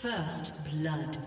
First blood.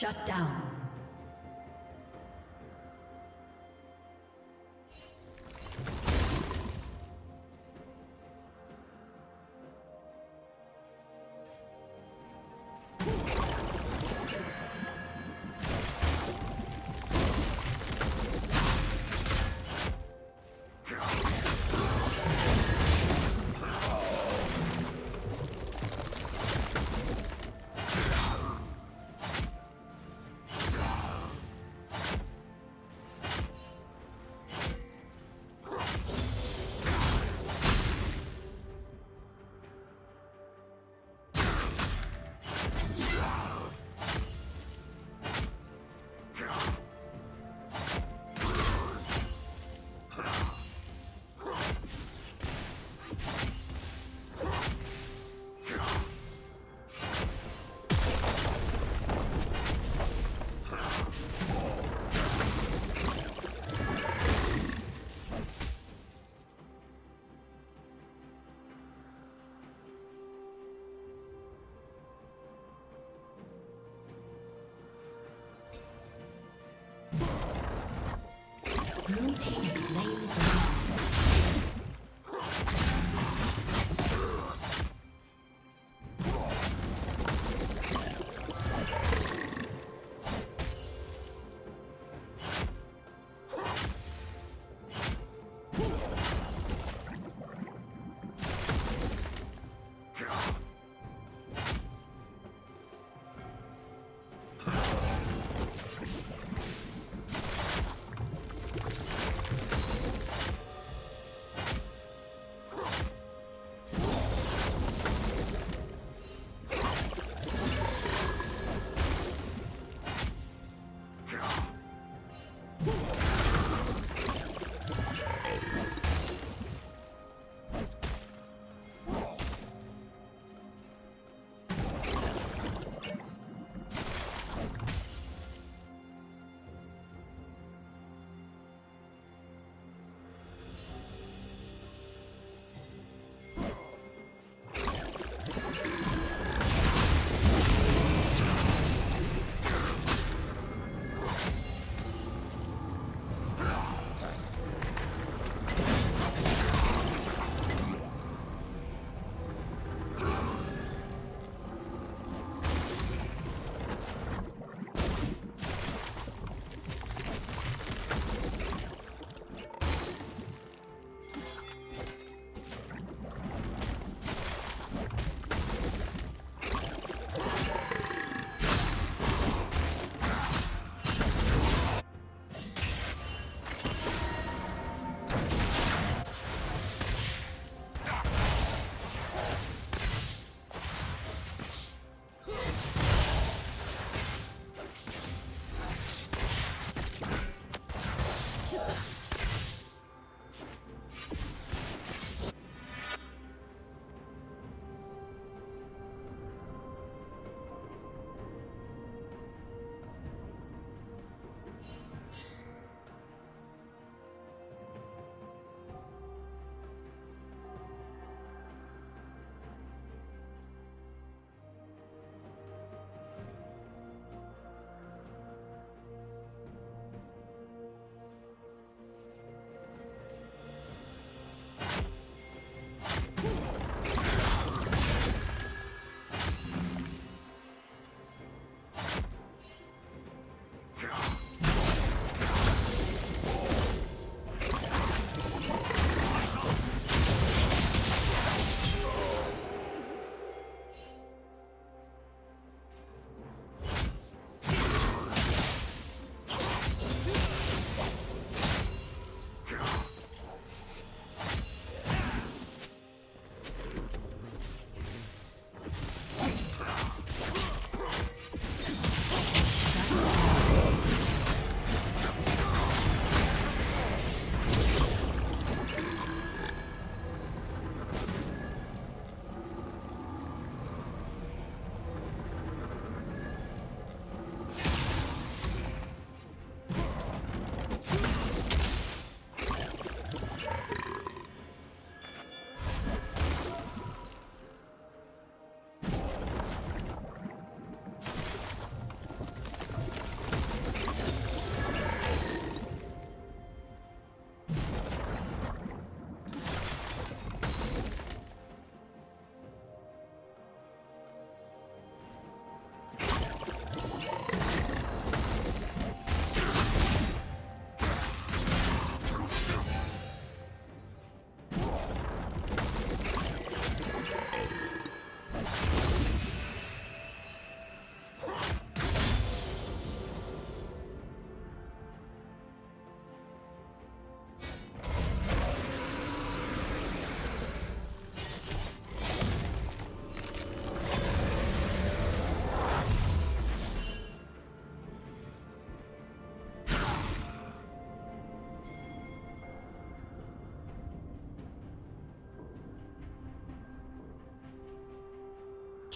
Shut down.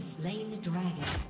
Slain the dragon.